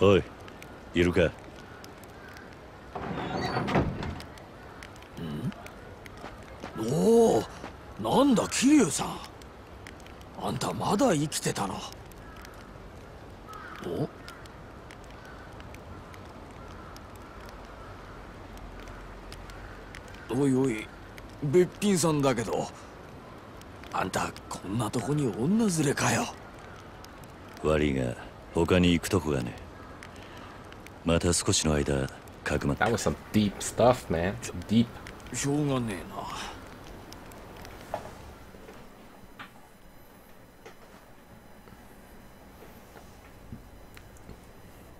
おいいるかおおなんだ桐生さんあんたまだ生きてたのおおいおいべっぴんさんだけどあんたこんなとこに女連れかよ悪いが他に行くとこがねまた少しの間かくまった That was some deep stuff, man. Deep. しょうがねえな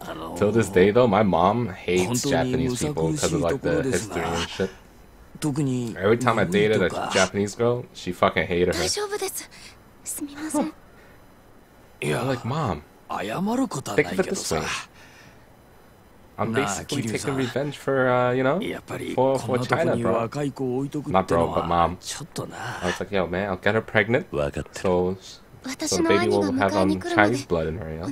あの Till this day, though, my mom hates 本当に Japanese むさ people 苦し because い of と like ころ the ですが history and shit. 特に Every time I 眠い dated と a か Japanese girl, she fucking hated 大 her. 丈夫ですすみませんい I'm や like, mom, 謝ることは Think な of い it けど this さ way. I'm basically taking revenge for, uh, you know, for こ for China, に bro. Not て bro, の but は mom. I was like, yo, man, I'll get her pregnant, so 私 so の the baby will have um Chinese blood in her, you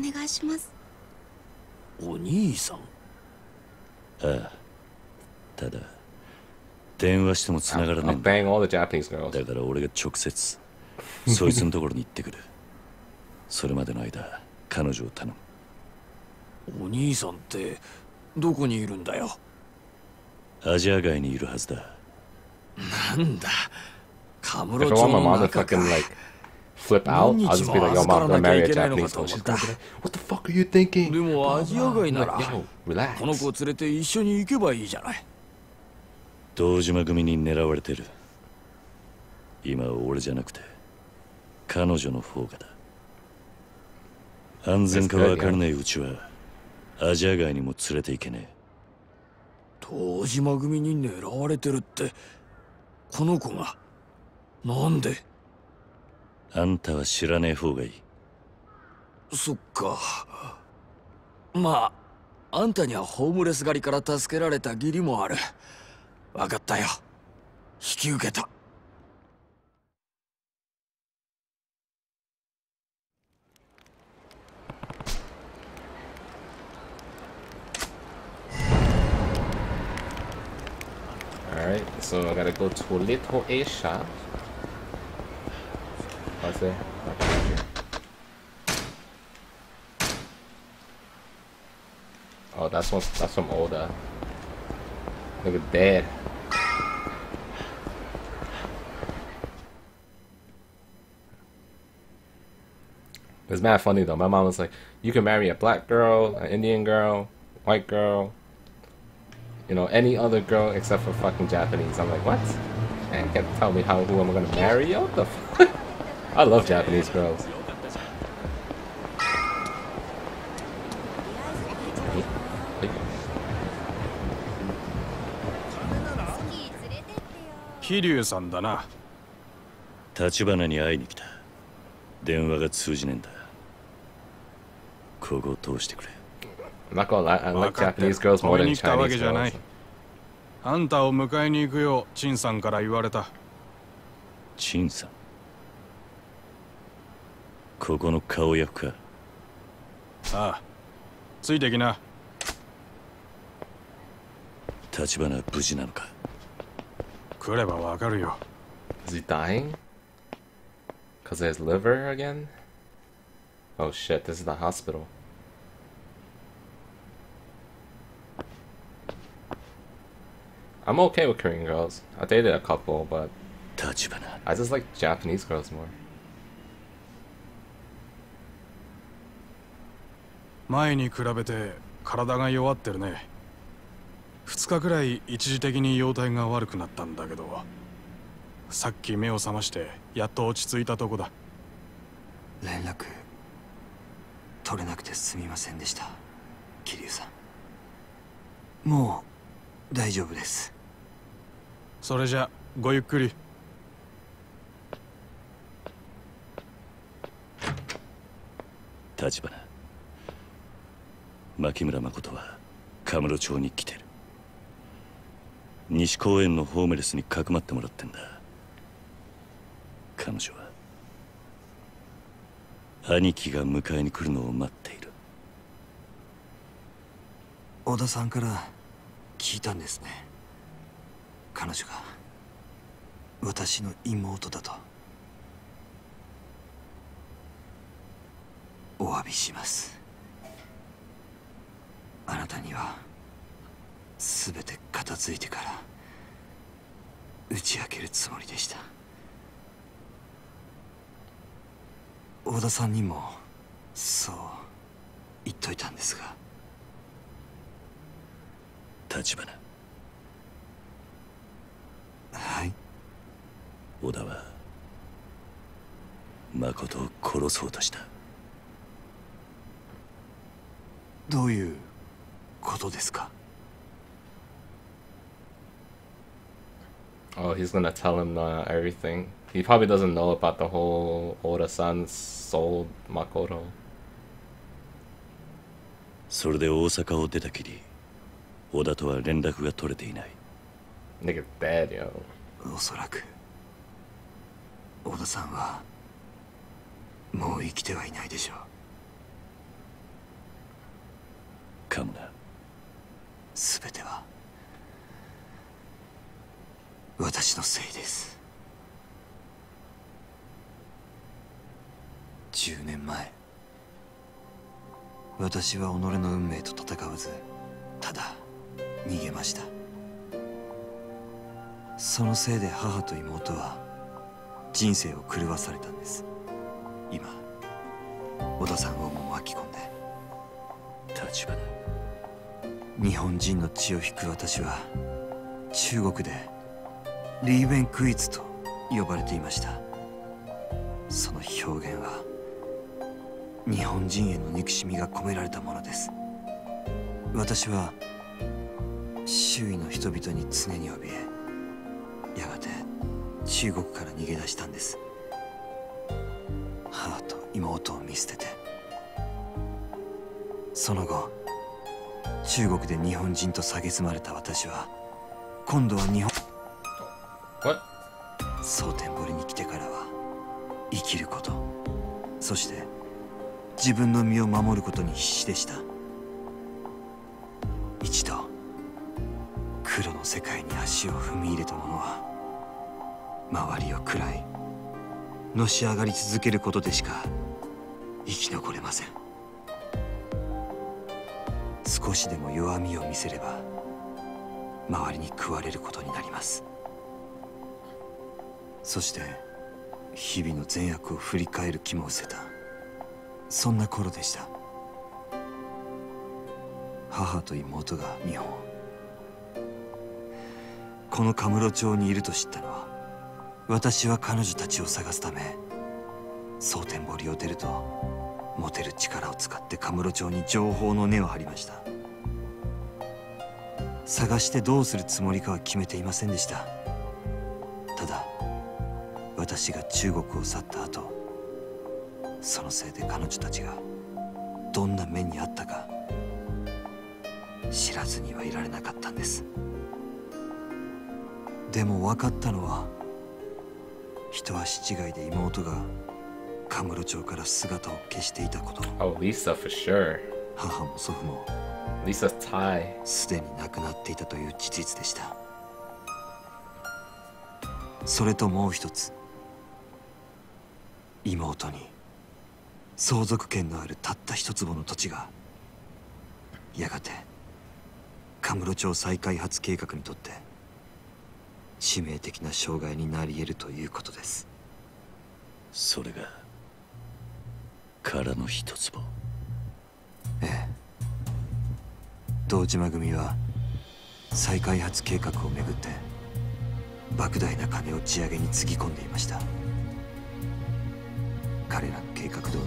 お兄さんああただ電話しても繋がらねえ I'll んだ bang all the Japanese girls. だから俺が直接そいつのところに行ってくるそれまでの間彼女を頼むお兄さんってどこにいるんだよアジア外にいるはずだなんだカムロ町の中か flip out, I'll just be like, yo, mom, don't marry a Japanese girl. She's gonna be like, what the fuck are you thinking? でもアジア外 I'm な like, ら yo, relax. この子を連れて一緒に行けばいいじゃない堂島組に狙われてる今は俺じゃなくて彼女の方がだ安全か分からねえうちはアジア外にも連れて行けね堂島組に狙われてるってこの子がなんで？えあんたは知らねえ方がいい。そっか。まああんたにはホームレス狩りから助けられた義理もある。分かったよ。引き受けた Alright, so I gotta go to Little Asia. What's there? Oh, that's one. That's from older. Look at that. It's mad funny though. My mom was like, "You can marry a black girl, an Indian girl, white girl, you know, any other girl except for fucking Japanese." I'm like, "What?" And you can't tell me how who am I gonna marry? Yo, what the fuck? I love Japanese girls. "桐生さんだな立花に会いに来た電話が通じねえんだここを通してくれ マコは、あなたは、ジャニーズ・グローズ・あんたを迎えに行くよ、チさんから言われた。チさん。ここの顔役か。ああ、ついてきな。立花無事なのか？来ればわかるよ。Is he this is the hospital. I'm okay with Korean girls. I dated a couple, but I just like Japanese girls more. 前に比べて体が弱ってるね2日くらい一時的に容体が悪くなったんだけどさっき目を覚ましてやっと落ち着いたとこだ連絡取れなくてすみませんでした桐生さんもう大丈夫です。それじゃごゆっくり。立花。牧村誠はカムロ町に来てる。西公園のホームレスにかくまってもらってんだ。彼女は。兄貴が迎えに来るのを待っている。小田さんから聞いたんですね。彼女が私の妹だとお詫びします。あなたには全て片付いてから打ち明けるつもりでした。小田さんにもそう言っといたんですが。立花はい小田は誠を殺そうとしたどういうことですか Oh, he's gonna tell him uh, everything. He probably doesn't know about the whole Oda-san sold Makoto. それで大阪を出たきり小田とは連絡が取れていない。Nigga's dead, yo. おそらく小田さんはもう生きてはいないでしょう。かもな全ては私のせいです。10年前私は己の運命と戦わずただ逃げました。そのせいで母と妹は人生を狂わされたんです。今小田さんをも巻き込んで。立花。日本人の血を引く私は中国でリーベンクイツと呼ばれていました。その表現は日本人への憎しみが込められたものです。私は周囲の人々に常に怯えやがて中国から逃げ出したんです。母と妹を見捨てて。その後中国で日本人と蔑まれた私は今度は日本?蒼天堀に来てからは生きることそして自分の身を守ることに必死でした。一度黒の世界に足を踏み入れた者は周りを喰らいのし上がり続けることでしか生き残れません。少しでも弱みを見せれば周りに食われることになります。そして日々の善悪を振り返る気も失せた。そんな頃でした。母と妹が日本。このカムロ町にいると知ったのは私は彼女たちを探すため蒼天堀を出ると持てる力を使ってカムロ町に情報の根を張りました。探してどうするつもりかは決めていませんでした。ただ私が中国を去った後そのせいで彼女たちがどんな目にあったか知らずにはいられなかったんです。でも分かったのは一足違いで妹がカムロ町から姿を消していたこと Oh, Lisa for sure. 母も祖父も Lisa's Thai. すでに亡くなっていたという事実でしたそれともう一つ妹に相続権のあるたった一坪の土地がやがてカムロ町再開発計画にとって致命的な障害になり得るということです。それが殻の一つも。ええ。堂島組は再開発計画をめぐって莫大な金を地上げにつぎ込んでいました。彼らの計画通り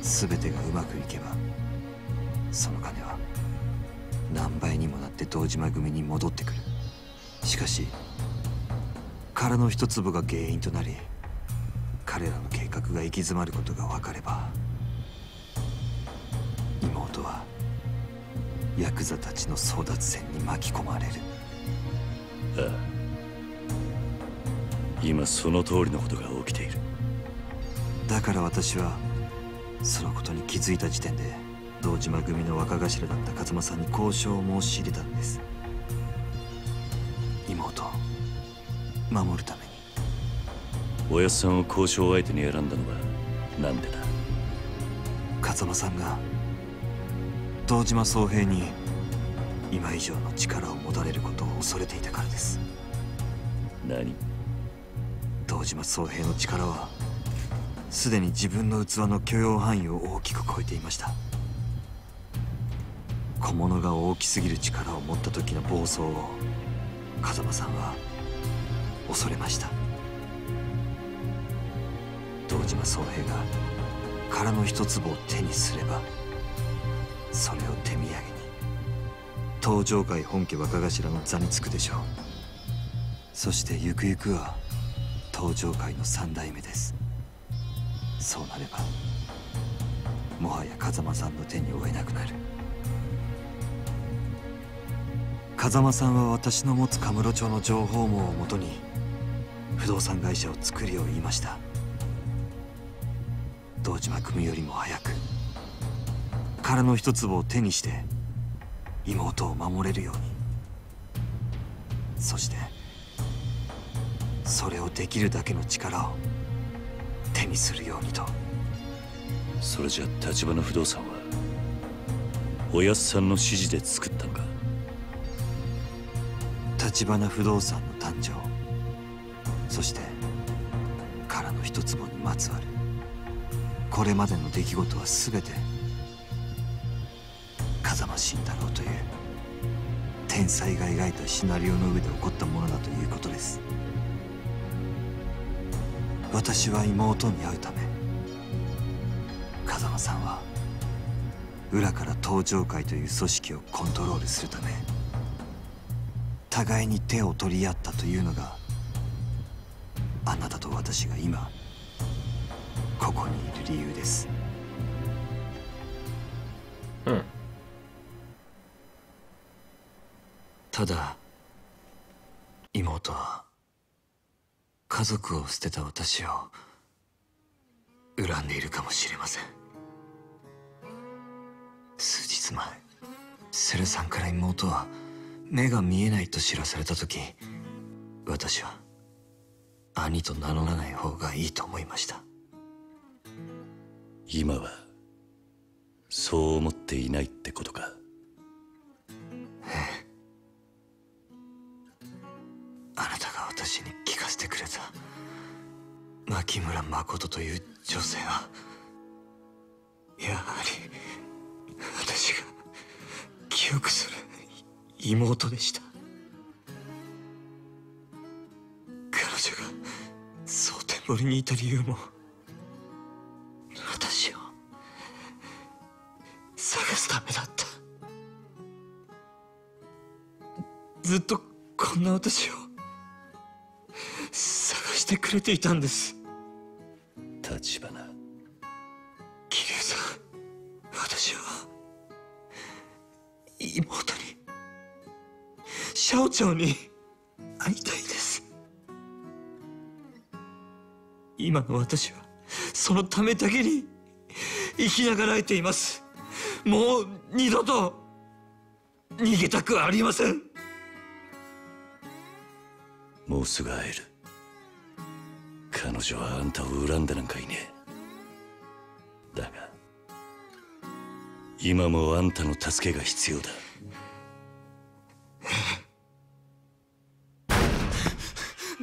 全てがうまくいけばその金は何倍にもなって堂島組に戻ってくる。しかし殻の一粒が原因となり彼らの計画が行き詰まることが分かれば妹はヤクザたちの争奪戦に巻き込まれる。ああ。今その通りのことが起きている。だから私はそのことに気づいた時点で堂島組の若頭だった風間さんに交渉を申し入れたんです守るために。おやっさんを交渉相手に選んだのはなんでだ？風間さんが堂島宗平に今以上の力を持たれることを恐れていたからです。何？堂島宗平の力はすでに自分の器の許容範囲を大きく超えていました。小物が大きすぎる力を持った時の暴走を風間さんは恐れました。堂島宗平が殻の一粒を手にすればそれを手土産に東上界本家若頭の座につくでしょう。そしてゆくゆくは東上界の三代目です。そうなればもはや風間さんの手に負えなくなる。風間さんは私の持つカムロ町の情報網をもとに不動産会社を作るよう言いました。堂島組よりも早く殻の一粒を手にして妹を守れるように。そしてそれをできるだけの力を手にするようにと。それじゃ立花不動産はおやっさんの指示で作ったのか？立花不動産の誕生そして殻の一坪にまつわる。これまでの出来事は全て風間慎太郎という天才が描いたシナリオの上で起こったものだということです。私は妹に会うため風間さんは裏から東上会という組織をコントロールするため互いに手を取り合ったというのがあなたと私が今ここにいる理由です Hmm. ただ妹は家族を捨てた私を恨んでいるかもしれません数日前セルさんから妹は目が見えないと知らされた時私は兄と名乗らない方がいいと思いました。今はそう思っていないってことか。あなたが私に聞かせてくれた牧村誠という女性はやはり私が記憶する妹でした女が蒼天堀にいた理由も私を探すためだった。ずっとこんな私を探してくれていたんです。立花。桐生さん私は妹にシャオチャオに会いたい今の私はそのためだけに生きながらえています。もう二度と逃げたくありません。もうすぐ会える。彼女はあんたを恨んでなんかいねえ。だが今もあんたの助けが必要だ。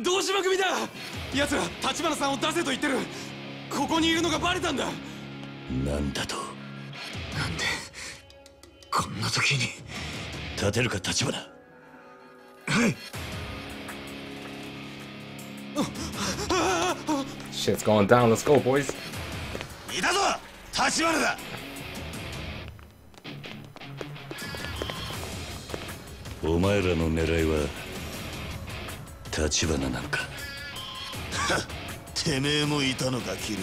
堂島組だ？奴ら立花さんを出せと言ってる。ここにいるのがバレたんだ。なんだと？なんでこんな時に？立てるか立花？はい。Shit's going down. Let's go, boys. いたぞ！立花だ！お前らの狙いは立花なのか？てめえもいたのかキル。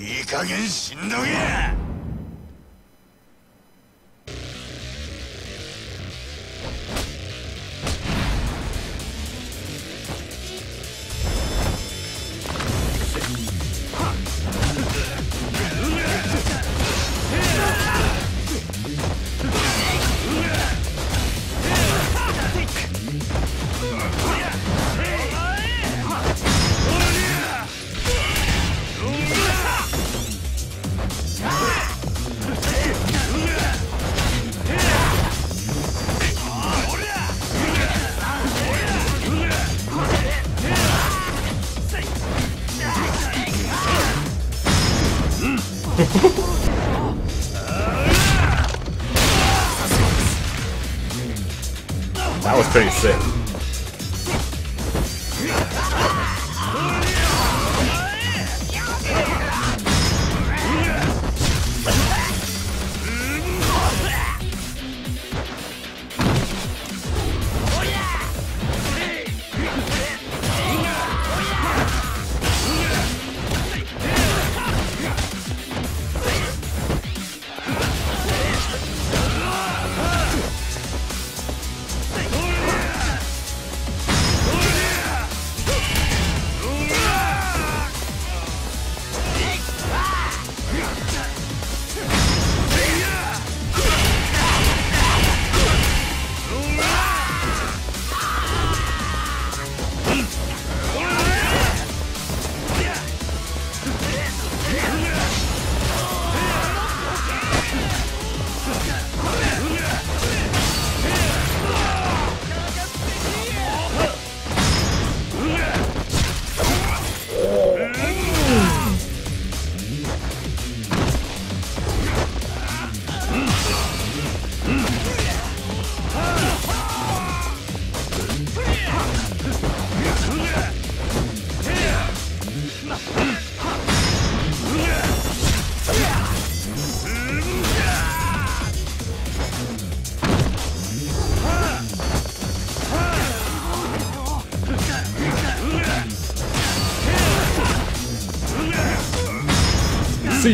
いい加減しんどけ！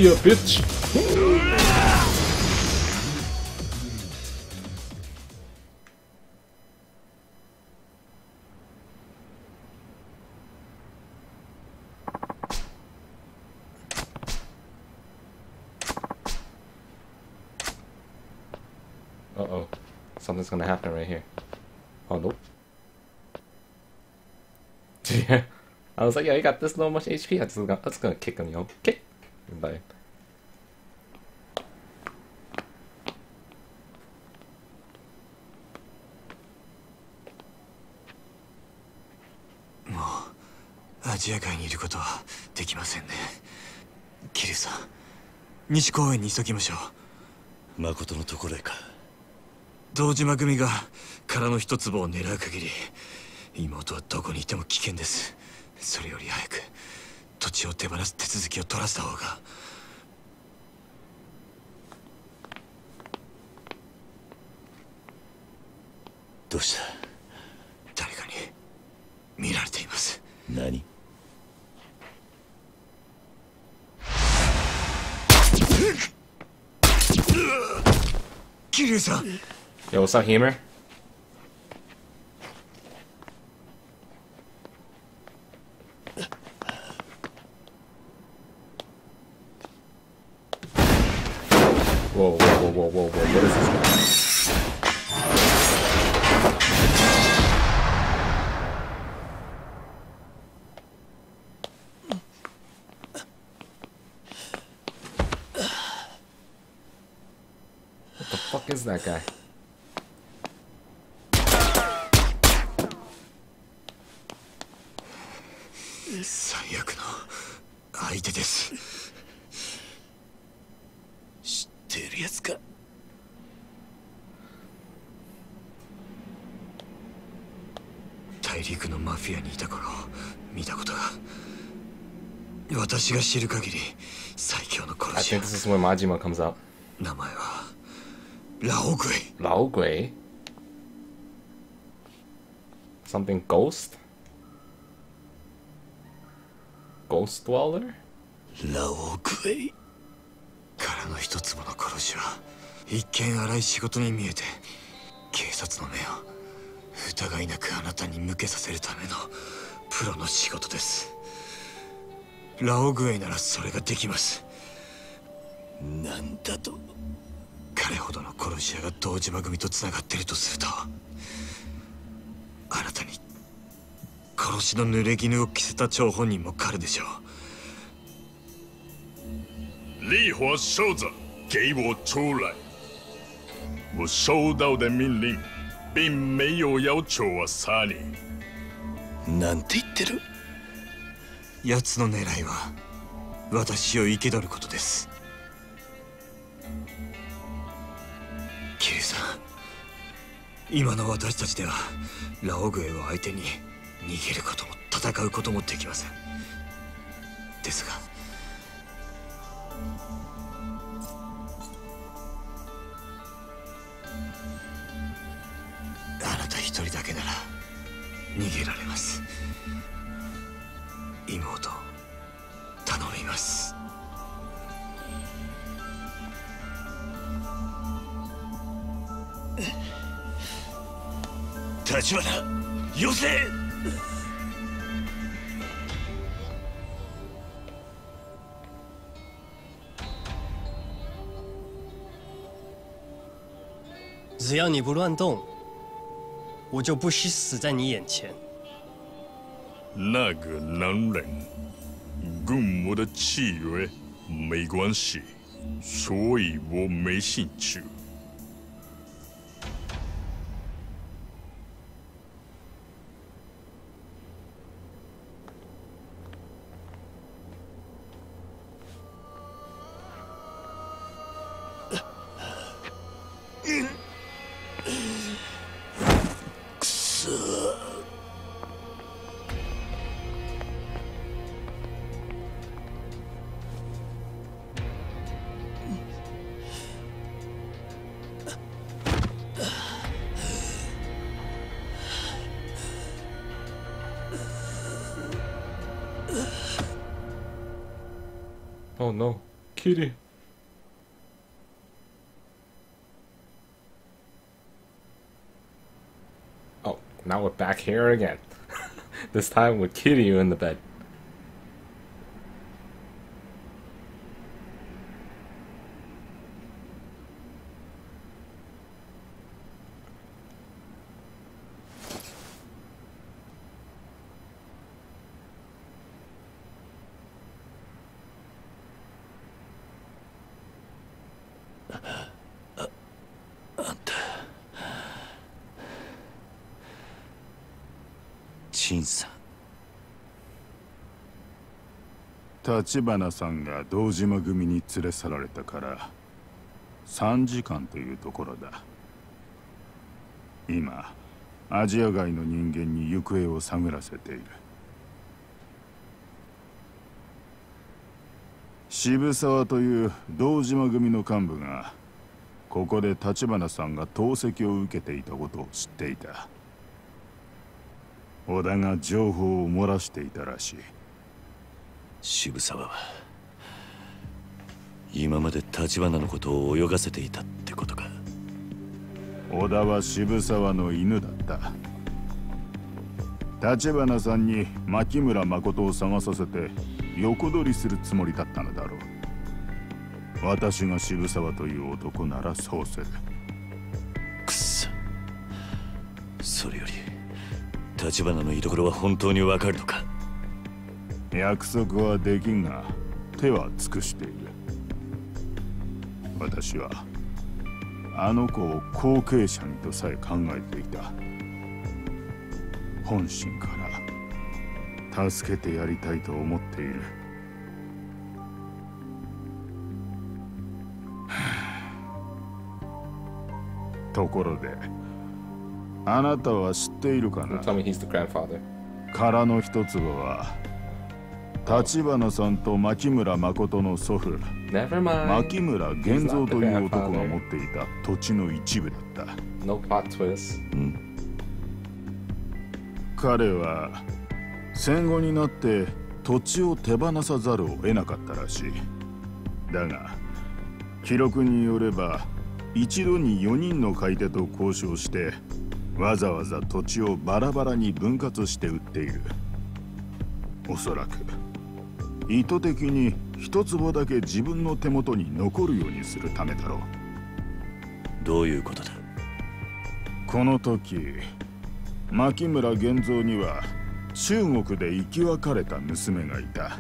Ya, bitch. Uh oh. Something's gonna happen right here. Oh, nope. Yeah. I was like, yeah, he got this low much HP. I just gonna, I'm just gonna kick him, yo. Kick. Bye. アジア界にいることはできませんね。キリュウさん西公園に急ぎましょう。誠のところへか。堂島組が殻の一坪を狙う限り妹はどこにいても危険です。それより早く土地を手放す手続きを取らせた方が。どうした？誰かに見られています。何？キリュウさん。Yo, what's up, Hemer? Whoa, whoa, whoa, whoa, whoa, whoa. What is this guy? What the fuck is that guy? 最悪の相手です知ってるやつか大陸のマフィアにいた頃見たことが私が知る限り最強の I 殺し think 屋 this is when Majima comes out. 名前はラオグエイ Lao Gui? Something ghost? Ghost Dweller? ラオグエイからの一粒の殺しは一見荒い仕事に見えて警察の目を疑いなくあなたに向けさせるためのプロの仕事ですラオグエイならそれができますなんだと彼ほどの殺し屋が堂島組とつながってるとするとあなたに殺しの濡れ衣を着せた張本人も彼でしょう烈火收着，给我出来！我收到的命令，并没有要求我杀你。なんて言ってる奴の狙いは私を生け捕ることです。キリさん今の私たちではラオグエを相手に逃げることも戦うこともできません。ですがあなた一人だけなら逃げられます。妹頼みます立花よせ只要你不乱动，我就不惜死在你眼前。那个男人跟我的契约没关系，所以我没兴趣。Here again. this time with Kitty in the bed. 陳さん立花さんが堂島組に連れ去られたから3時間というところだ。今アジア外の人間に行方を探らせている。渋沢という堂島組の幹部がここで立花さんが投石を受けていたことを知っていた。織田が情報を漏らしていたらしい。渋沢は今まで立花のことを泳がせていたってことか。織田は渋沢の犬だった。立花さんに牧村誠を探させて横取りするつもりだったのだろう。私が渋沢という男ならそうする立花の居所は本当にわかるのか？約束はできんが手は尽くしている。私はあの子を後継者にとさえ考えていた。本心から助けてやりたいと思っている。ところであなたは知っているかな？空の一粒は立花さんと牧村誠の祖父.牧村源三という男が持っていた土地の一部だった No plot twist. 彼は戦後になって土地を手放さざるを得なかったらしいだが記録によれば一度に4人の買い手と交渉してわざわざ土地をバラバラに分割して売っている。おそらく意図的に一坪だけ自分の手元に残るようにするためだろう。どういうことだ？この時牧村源三には中国で生き別れた娘がいた。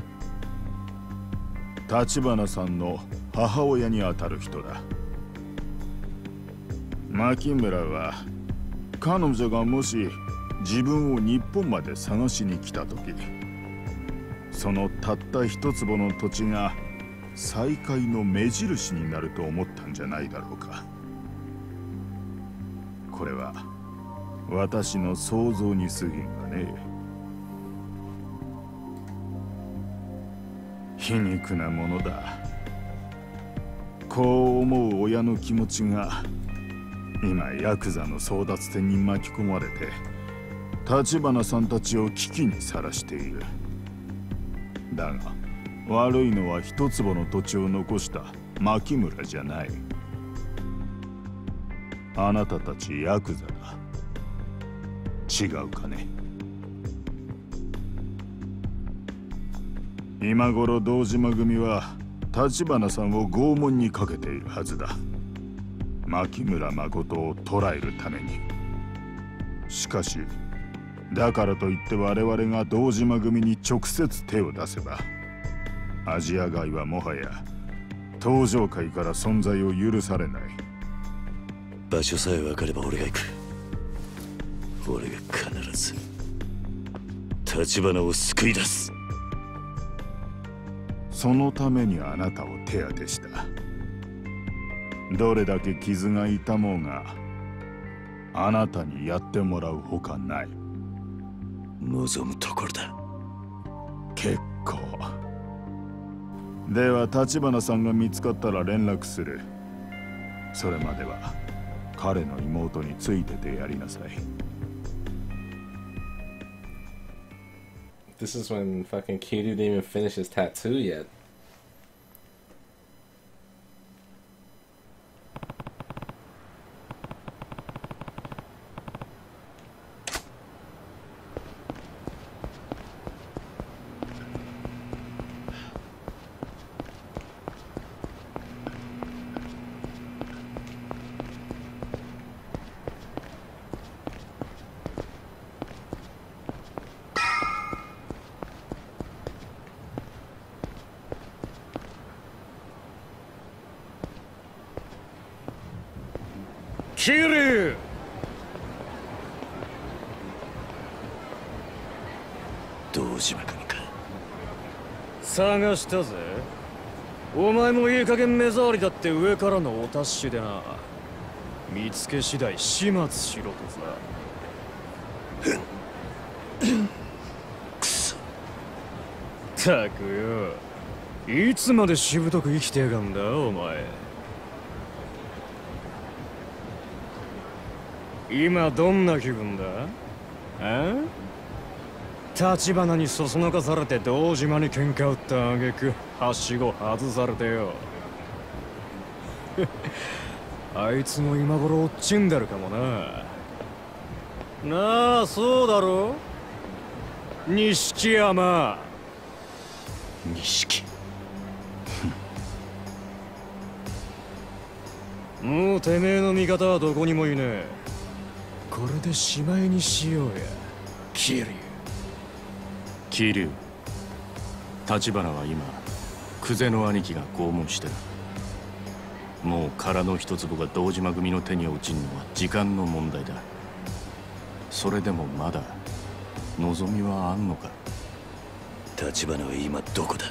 立花さんの母親にあたる人だ。牧村は彼女がもし自分を日本まで探しに来た時そのたった一坪の土地が再会の目印になると思ったんじゃないだろうか。これは私の想像に過ぎんがね。皮肉なものだ。こう思う親の気持ちが今ヤクザの争奪戦に巻き込まれて立花さんたちを危機にさらしている。だが悪いのは一坪の土地を残した牧村じゃない。あなたたちヤクザだ。違うかね。今頃堂島組は立花さんを拷問にかけているはずだ。牧村誠を捕らえるために。しかしだからといって我々が堂島組に直接手を出せばアジア街はもはや登場界から存在を許されない。場所さえ分かれば俺が行く。俺が必ず立花を救い出す。そのためにあなたを手当てしたどれだけ傷が痛もうがあなたにやってもらうほかない。望むところだ。結構。では立花さんが見つかったら連絡する。それまでは彼の妹についててやりなさい。This is when fucking Kiryu didn't even finish his tattoo yet. キリ堂島組かしたぜ。お前もいい加減目障りだって上からのお達しでな。見つけ次第始末しろとさ。くそ。たくよ。いつまでしぶとく生きてやがんだお前。今どんな気分だ？あ？立花にそそのかされて堂島に喧嘩売った挙句はしご外されてよ。あいつも今頃落ちんでるかもな。なあそうだろ錦山。錦。もうてめえの味方はどこにもいねえ。これでしまいにしようや。キリュウ桐生立花は今久世の兄貴が拷問してる。もう殻の一粒が堂島組の手に落ちるのは時間の問題だ。それでもまだ望みはあんのか？立花は今どこだ？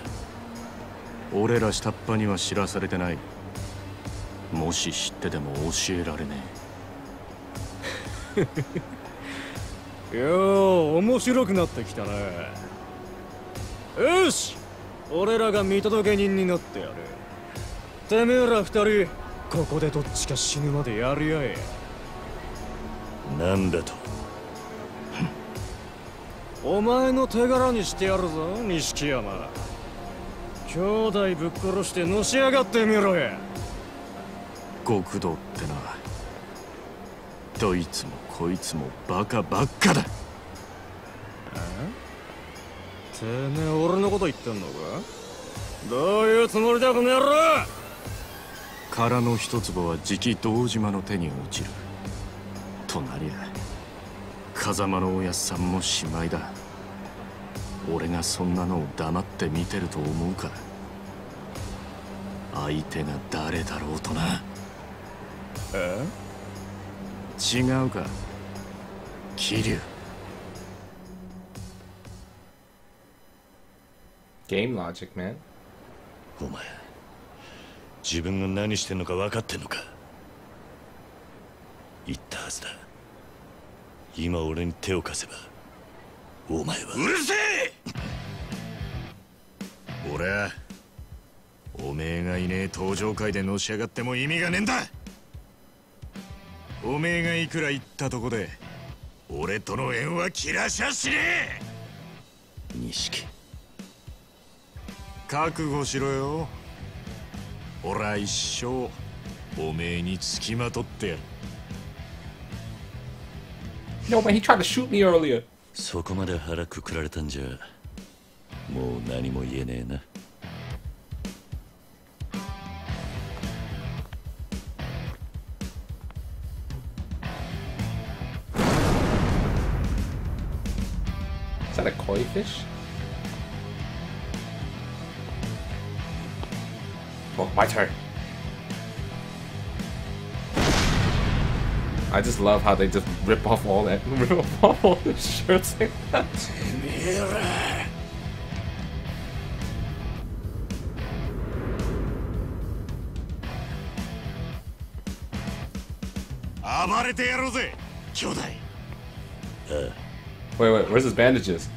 俺ら下っ端には知らされてない。もし知ってても教えられねよう 面白くなってきたねよし。俺らが見届け人になってやる。てめえら二人ここでどっちか死ぬまでやり合え。なんだと？お前の手柄にしてやるぞ錦山。兄弟ぶっ殺してのし上がってみろや。え極道ってなどいつもこいつもバカばっかだてめえ俺のこと言ってんのか？どういうつもりだこの野郎？殻の一坪はじき堂島の手に落ちる。となりゃ風間のおやっさんもしまいだ。俺がそんなのを黙って見てると思うか。相手が誰だろうとな。え？違うか？桐生 Game logic, man. お前自分が何してんのか分かってんのか？言ったははずだ。今俺に手を貸せばお前は。うるせえ！俺はおめえがいねえ登場会でのし上がっても意味がねえんだ。おめえがいくら言ったとこで俺との縁は切らしゃしねえ！錦覚悟しろよ俺は一生おめえにつきまとってやる No, man, he tried to shoot me earlier. そこまで腹くくられたんじゃもう何も言えねえな Is that a koi fish? Well, my turn. I just love how they just rip off all that, rip off all the shirts like that. Mirror. Wait, wait, where's his bandages?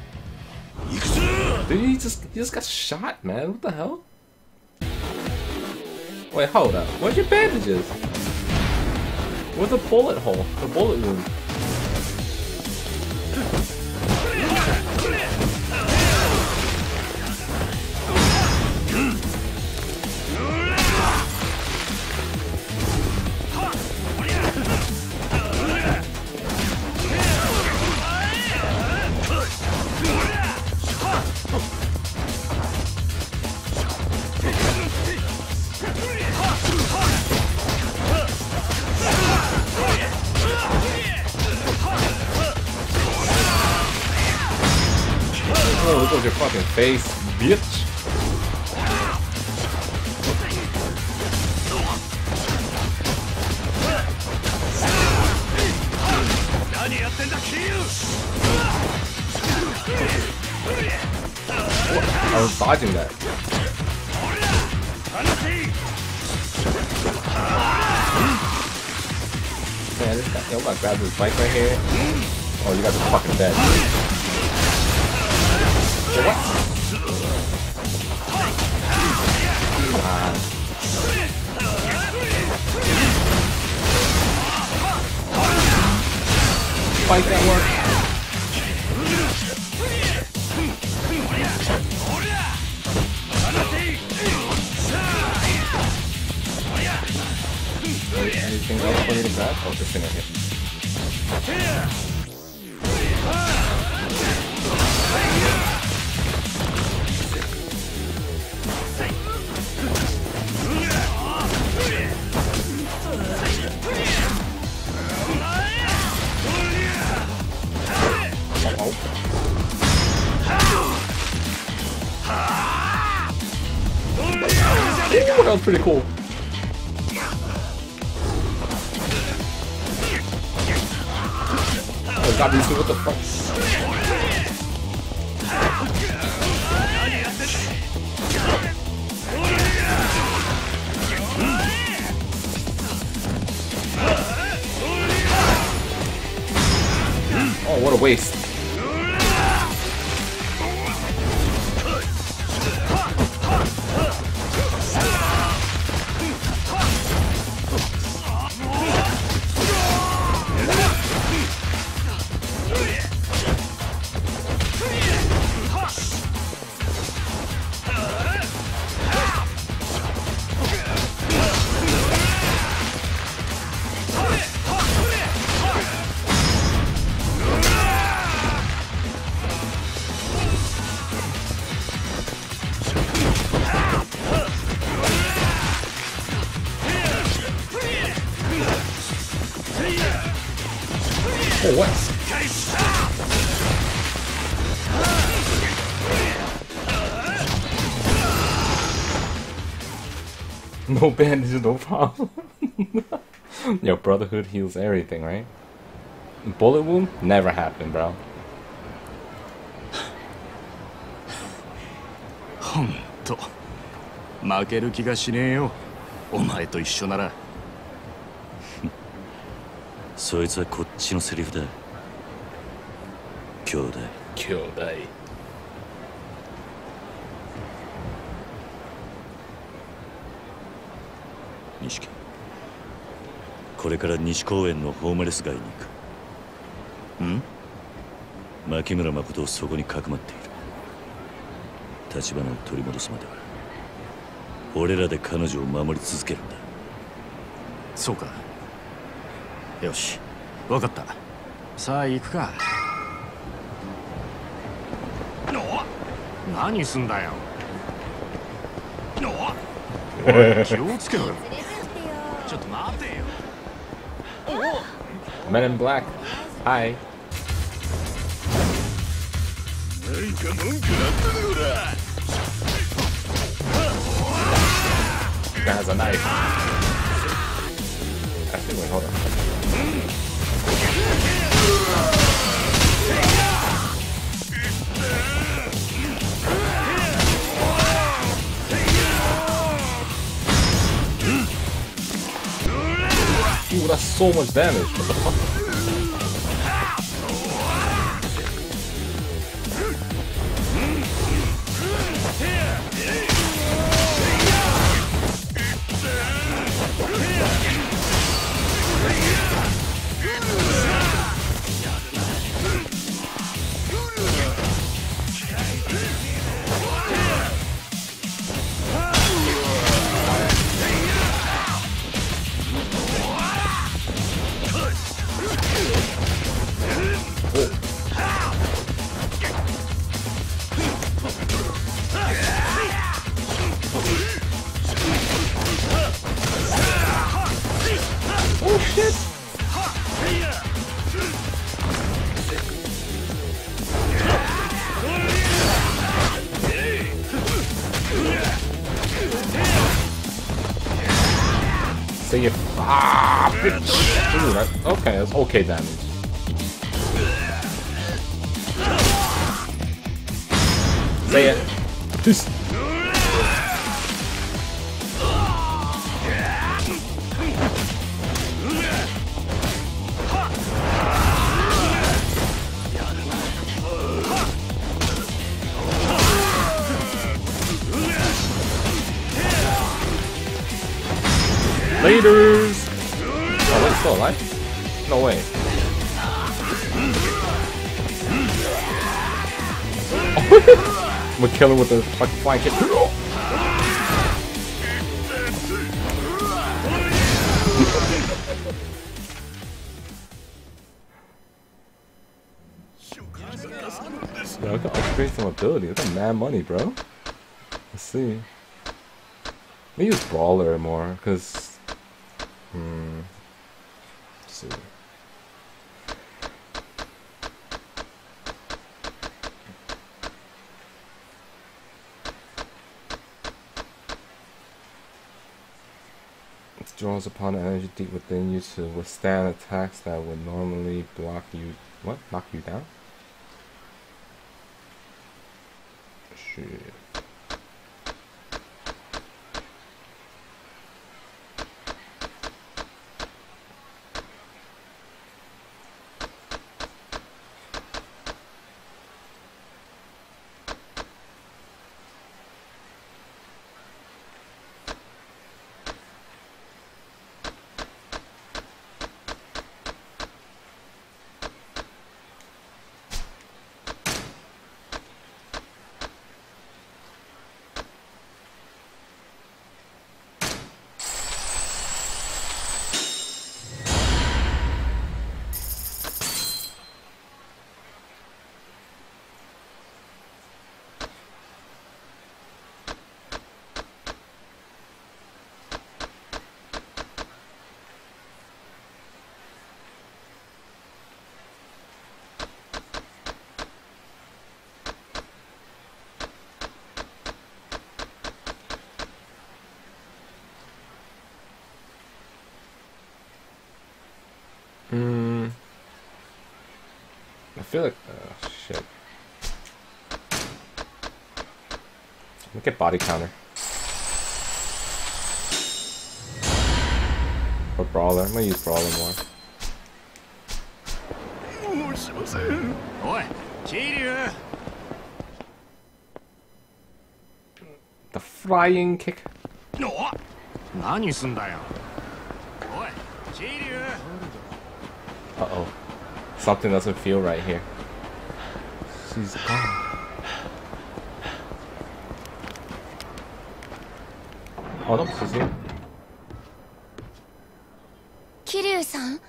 Dude, he just he just got shot, man. What the hell? Wait, hold up. Where's your bandages? Where's the bullet hole? The bullet wound. At Anything else for me to grab? Oh, this thing right here. Ooh, that was pretty cool. What the fuck? Oh, what a waste. No bandages, no problem. Yo, Brotherhood heals everything, right? Bullet wound? Never happened, bro. ほんと負ける気がしねえよお前と一緒ならそいつはこっちのセリフだ兄弟 Kyodai. 錦これから西公園のホームレス街に行く。ん？牧村誠をそこにかくまっている。立花を取り戻すまでは。俺らで彼女を守り続けるんだ。そうか。よし。分かった。さあ行くか。何すんだよ。おい気をつけろよちょっと待てよ Men in Black. Hi. なんか文句なったでほら Guy has a knife. Actually, wait, hold on. That's so much damage. If ah. Ooh, that, okay, that's okay damage. Say it. Laters! Oh, wait, still alive? No way. I'm gonna kill him with a fucking flying kick. Yo, I can upgrade some ability. That's mad money, bro. Let's see. Let me use Brawler more, because... Hmm... Let's see. It draws upon energy deep within you to withstand attacks that would normally block you... What? Knock you down? Shit. Feel like oh shit. Look at body counter. Or brawler. I'm gonna use brawler more. うしませんおい桐生 The flying kick. お何すんだよおい桐生 Uh oh. Something doesn't feel right here. She's gone. Oh no, she's here. 桐生さん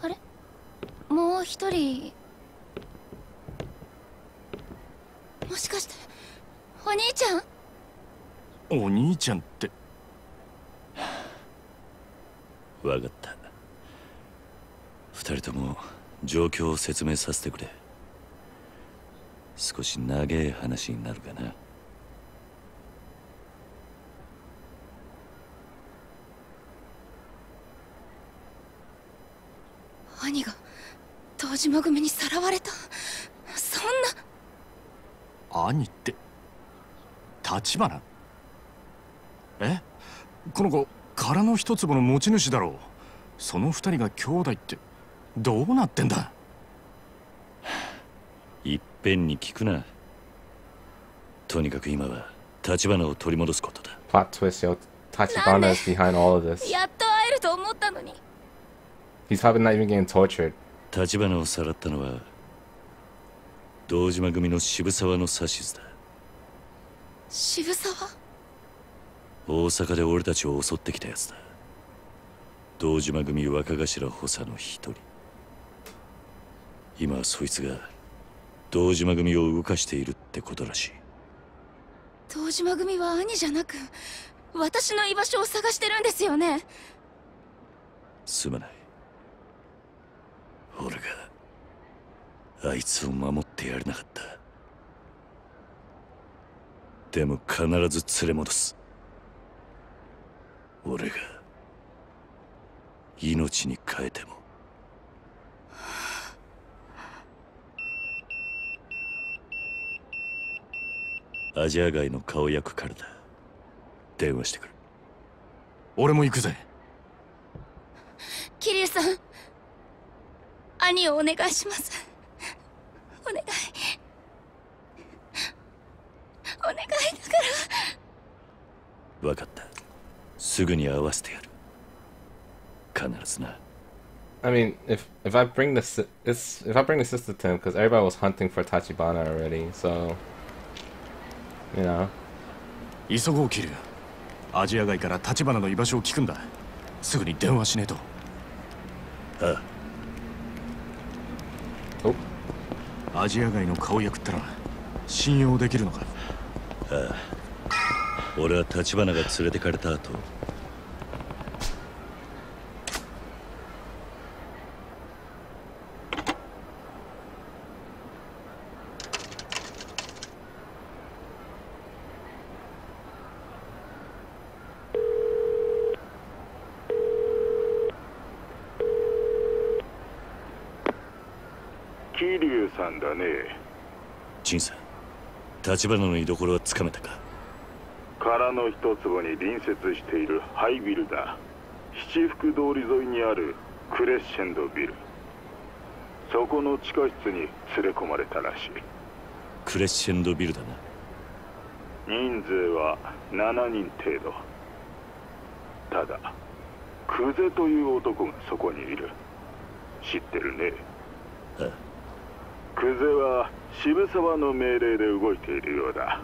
あれもう一人もしかしてお兄ちゃんお兄ちゃんって分かった二人とも状況を説明させてくれ。少し長い話になるかな。兄が堂島組にさらわれた？そんな。兄って立花？え？この子殻の一粒の持ち主だろう。その二人が兄弟ってどうなってんだ？いっぺんに聞くなとにかく今は立花を取り戻すことだ Plot twist, yo. Tachibana is behind all of this. やっと会えると思ったのに He's probably not even getting tortured. 立花をさらったのは堂島組の渋沢の指図だ渋沢？大阪で俺たちを襲ってきたやつだ堂島組若頭補佐の一人今はそいつが堂島組を動かしているってことらしい。堂島組は兄じゃなく私の居場所を探してるんですよね。すまない。俺があいつを守ってやれなかった。でも必ず連れ戻す。俺が命に変えてもアジア街の顔役からだ電話してくる俺も行くぜ桐生さん兄をお願いしますお願いお願いだから分かったすぐに合わせてやる必ずな I mean, if if I bring the si- it's if I bring the sister to him, because everybody was hunting for Tachibana already, so you know. 急ごう桐生アジア街から立花の居場所を聞くんだ。すぐに電話しねえと。ああ Oh, アジア街の顔役ってのは信用できるのか？俺は立花が連れてかれた後桐生さんだね。陳さん立花の居所はつかめたか？殻の一坪に隣接しているハイビルだ。七福通り沿いにあるクレッシェンドビル。そこの地下室に連れ込まれたらしい。クレッシェンドビルだな。人数は7人程度。ただクゼという男がそこにいる。知ってるね。あクゼは渋沢の命令で動いているようだ。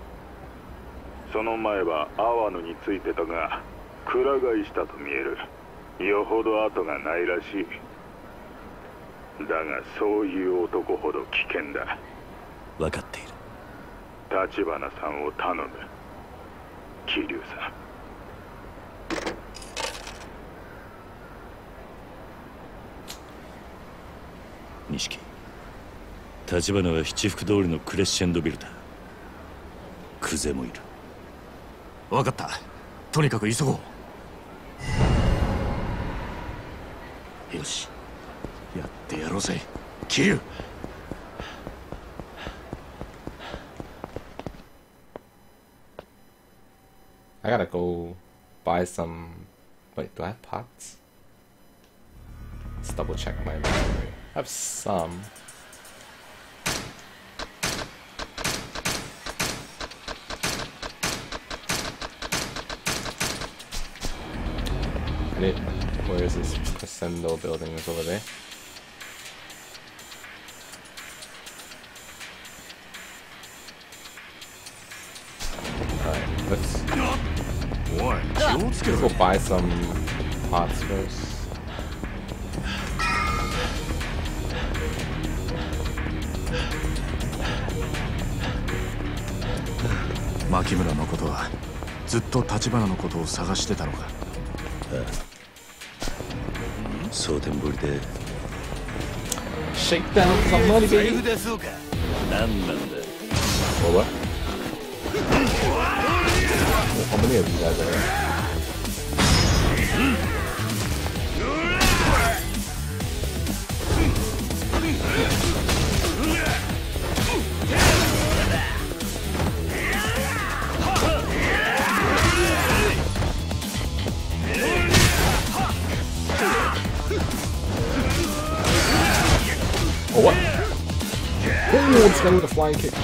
その前は阿波野についてたがくら替えしたと見える。よほど後がないらしい。だがそういう男ほど危険だ。分かっている。立花さんを頼む。桐生さん。錦立花は七福通りのクレッシェンドビルだクゼもいる分かったとにかく急ごうよしやってやろうぜ桐生 I gotta go buy some. Wait, do I have pots? Let's double check my inventory. I have some. It, where is this Crescendo building? Is over there. Alright, let's, おい気をつけ let's ろ go buy some pots first. 牧村誠はずっと立花のことを探してたのかそうでもぶりで。シェイクダウンサマリベリフ This guy with a flying kick.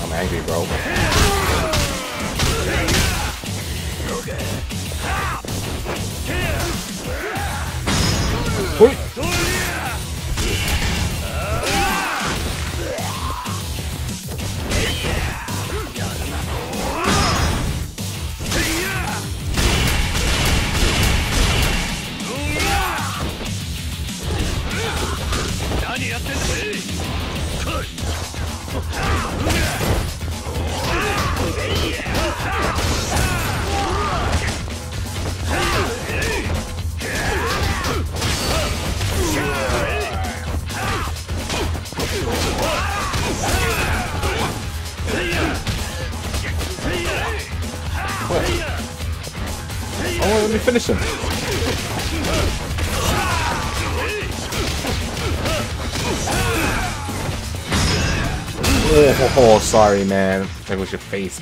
I'm angry, bro. Finish him. Oh, sorry, man. That was your face,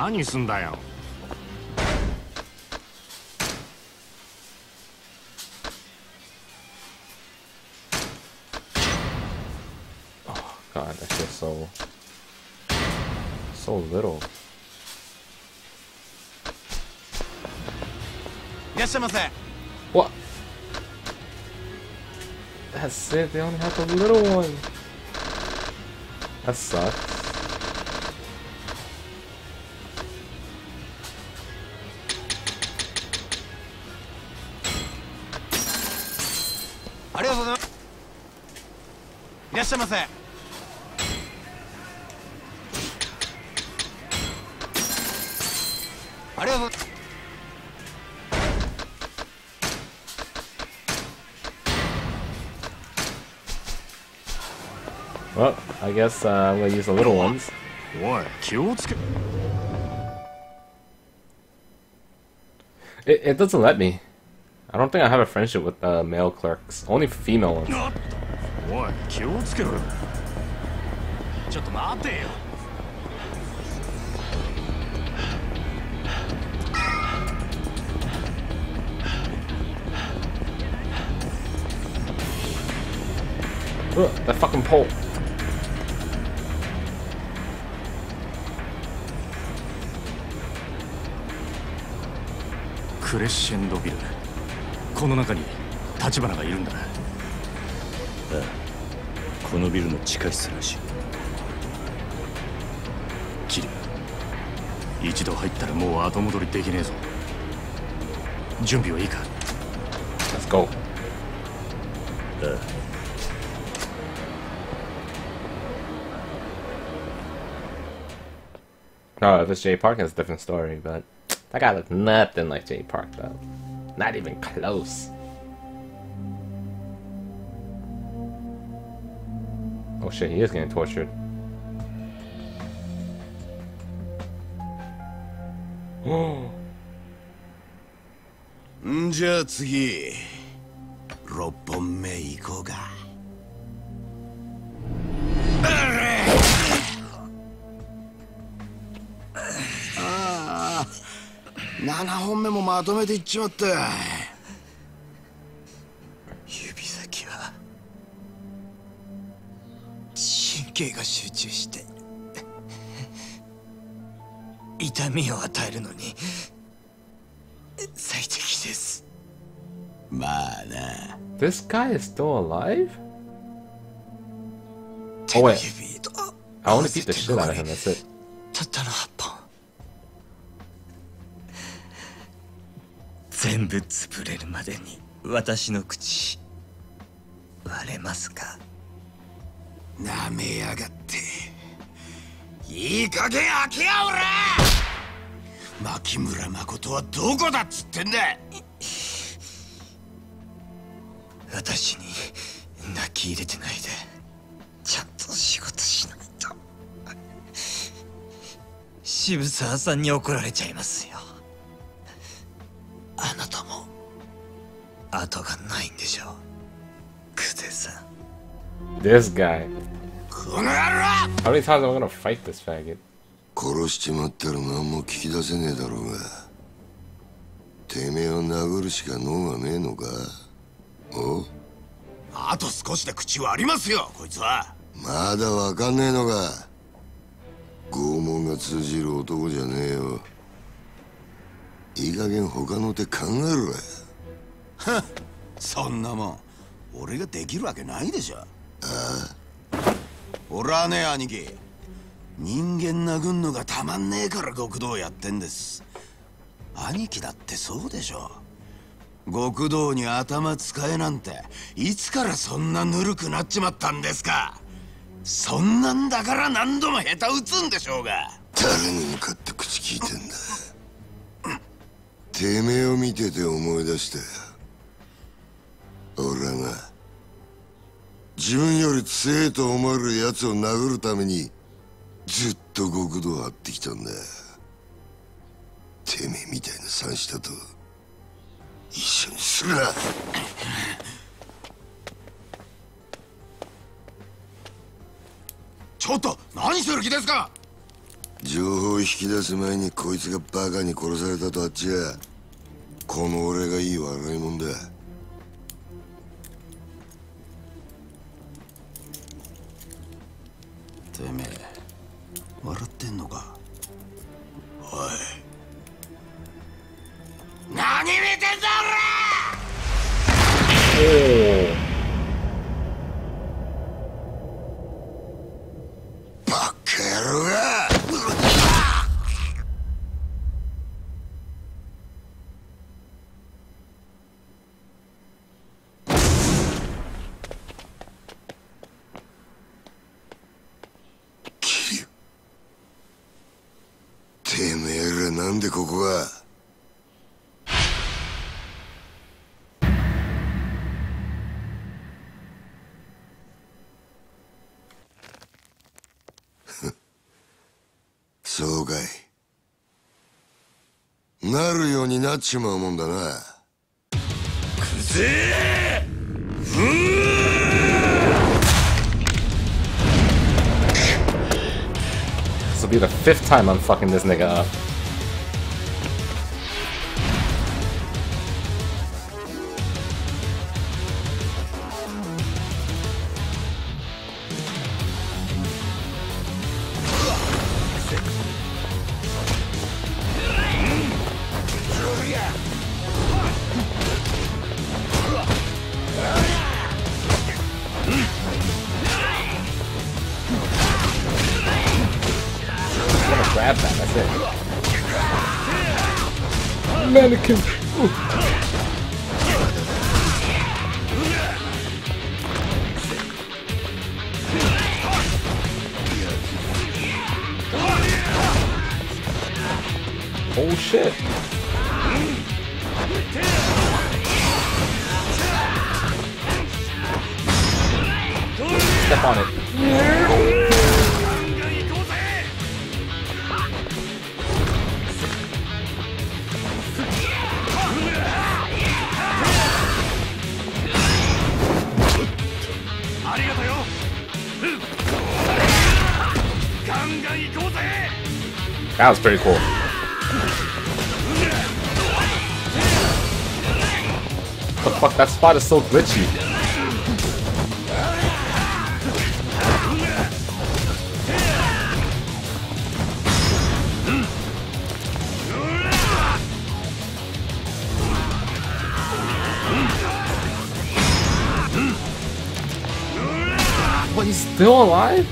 何すんだよ God, that's just so so little. いらっしゃいませ What? That's it. They only have the little one. That sucks. some of that. Well, I guess uh, I'm gonna use the little ones. It, it doesn't let me. I don't think I have a friendship with uh, male clerks. Only female ones. おい気をつけろよ。ちょっと待てよ。Ugh, that fucking pole. クレッシェンドビル。この中に立花がいるんだなこのビルの地下室らしいキリ一度入ったらもう後戻りできねえぞ準備はいいか Let's go. あ No, if it's Jay Park, it's a different story, but that guy looked nothing like Jay Park, though. Not even close. Oh shit, he is getting tortured. んじゃあ次6本目行こうかああ7本目もまとめていっちまった神経が集中して痛みを与えるのに最適ですまあな This guy is still alive? 手 Oh の wait, I only beat the shit out of him, that's it. たったの8本全部潰れるまでに私の口割れますかなめやがって。いい加減開けやおら牧村誠はどこだっつってんだ！私に泣き入れてないで。ちゃんと仕事しないと。渋沢さんに怒られちゃいますよ。あなたも後がないんでしょう。クゼさん。This guy. この野郎! How many times am I gonna fight this faggot? 殺しちまったら何も聞き出せねえだろうが。てめえを殴るしか脳がねえのか?おあと少しで口はありますよこいつは。まだわかんねえのか?拷問が通じる男じゃねえよ。いい加減他の手考えろや。そんなもん俺ができるわけないでしょああ俺はね兄貴。人間殴んのがたまんねえから極道やってんです。兄貴だってそうでしょ。極道に頭使えなんていつからそんなぬるくなっちまったんですか。そんなんだから何度も下手打つんでしょうが。誰に向かって口聞いてんだ。てめえを見てて思い出したよ俺はな自分より強えと思える奴を殴るためにずっと極道を張ってきたんだ。てめえみたいな三下と一緒にするな。ちょっと何する気ですか？情報を引き出す前にこいつがバカに殺されたとあっちゃこの俺がいい笑いもんだてめえ笑ってんのか？おい。何見てんだバカ野郎がキリュてめえらなんでここがそうかいなるようになっちまうもんだなくぜえ This will be the fifth time I'm fucking this nigga up. That was pretty cool. The fuck, that spot is so glitchy. What, he's still alive?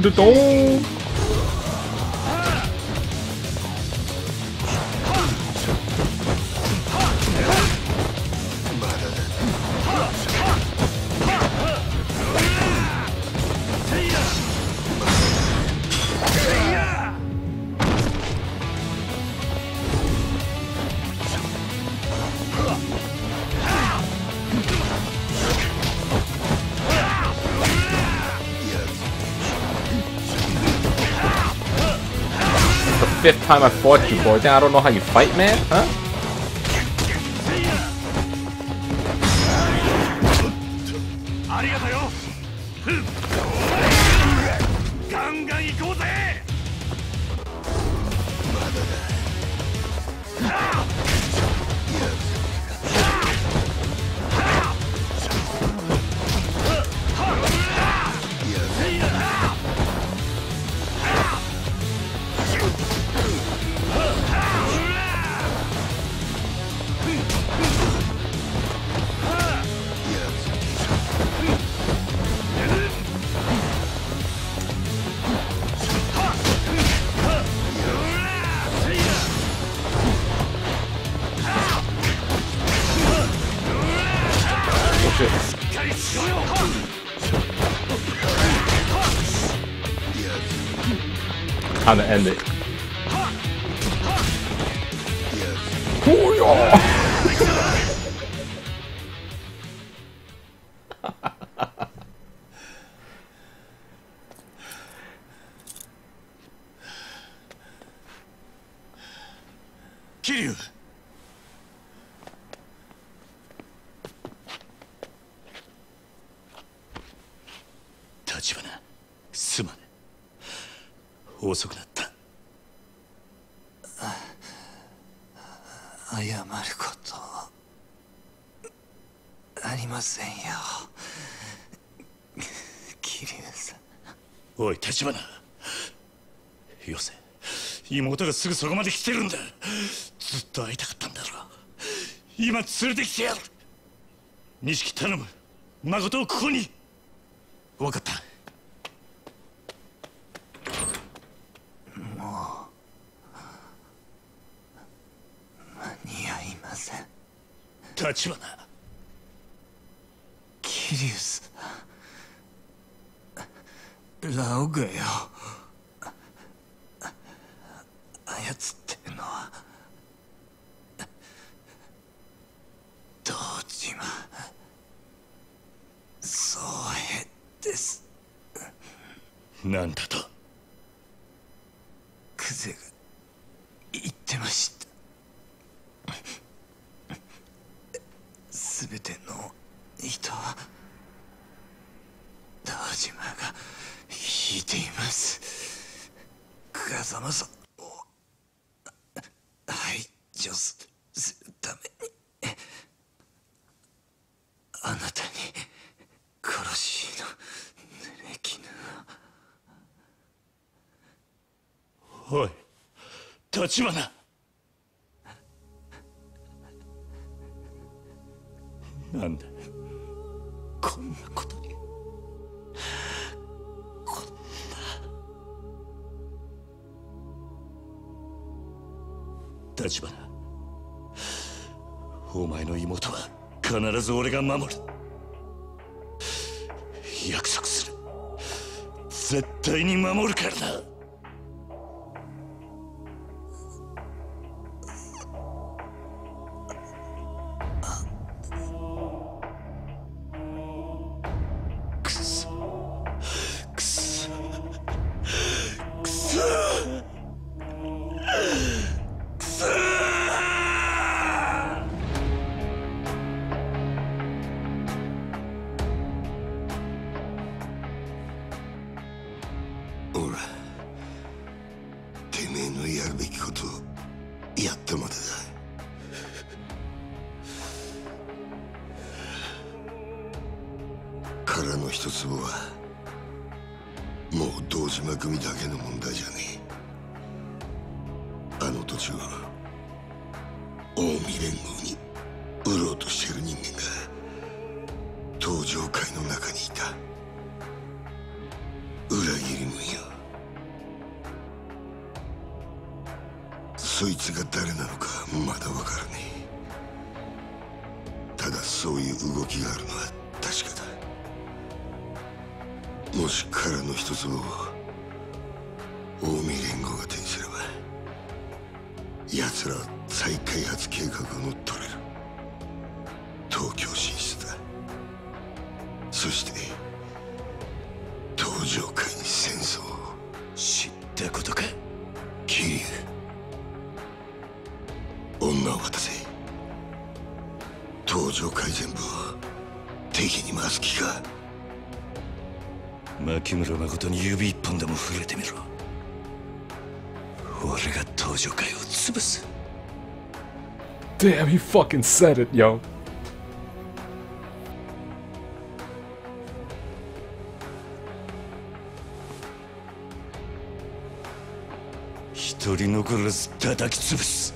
To the time I fought you, boy. Then I don't know how you fight, man? Huh? Time to end it. Oh, 妹がすぐそこまで来てるんだ。ずっと会いたかったんだろ今連れてきてやる。錦頼む。誠をここに。分かった。もう間に合いません。立花。桐生さんラオグよ操ってんのは堂島宗平ですなんだとクゼが言ってました全ての人は堂島が引いています風間さんを排除するためにあなたに殺しの濡れ衣をおい立花。なんでこんなことに。こんな。立花。お前の妹は必ず俺が守る。約束する。絶対に守るからな。売ろうとしてる人間が登場会の中にいた。裏切り者。よそいつが誰なのかまだわからねえ。ただそういう動きがあるのは確かだ。もし殻の一つを近江連合が手にすれば奴らは再開発計画を乗っ取そして登場界に戦争を知ったことか？桐生女を渡せ。登場界全部を敵に回す気か？牧村誠に指一本でも触れてみろ。俺が登場界を潰す。Damn, he fucking said it, yo. 取り残らず叩き潰す。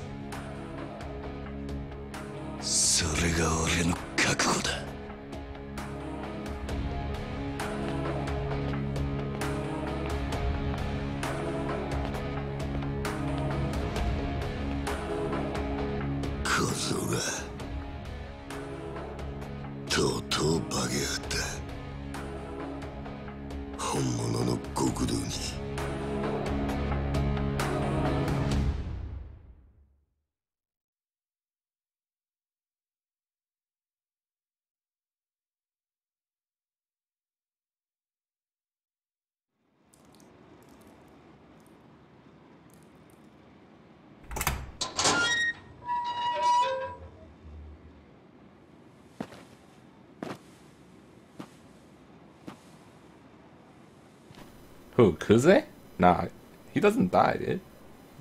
Who, Kuze? Nah, he doesn't die, dude.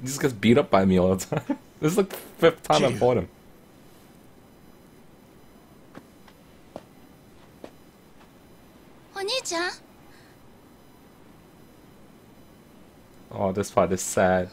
He just gets beat up by me all the time. this is like the fifth time I've fought him. Oh, this part is sad.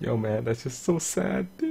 Yo, man, that's just so sad, dude.